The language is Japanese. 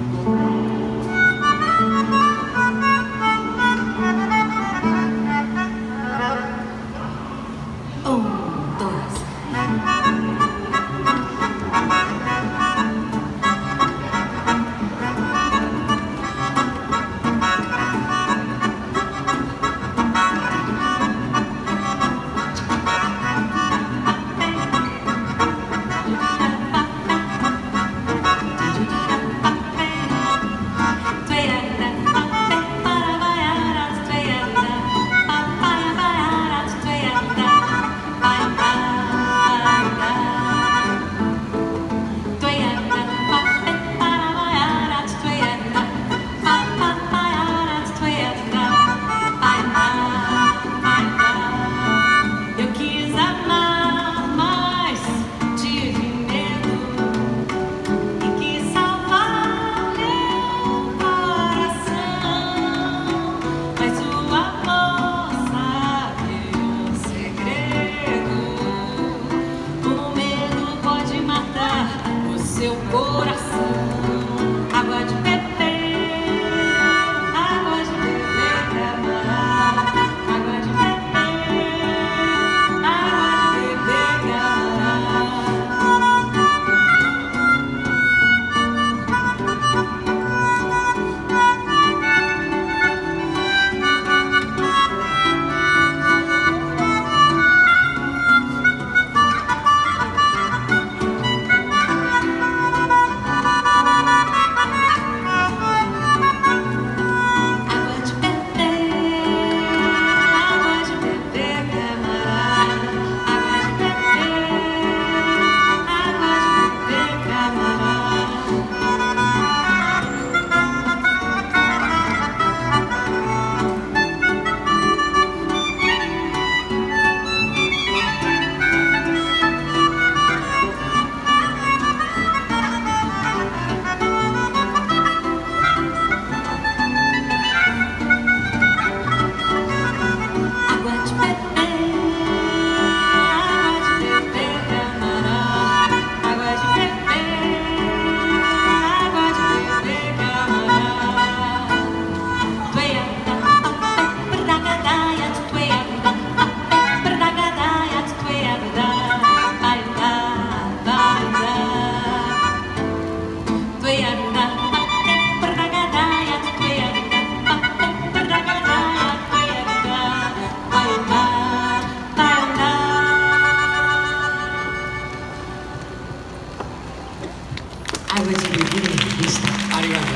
Amen. coração. 口美希でした。ありがとう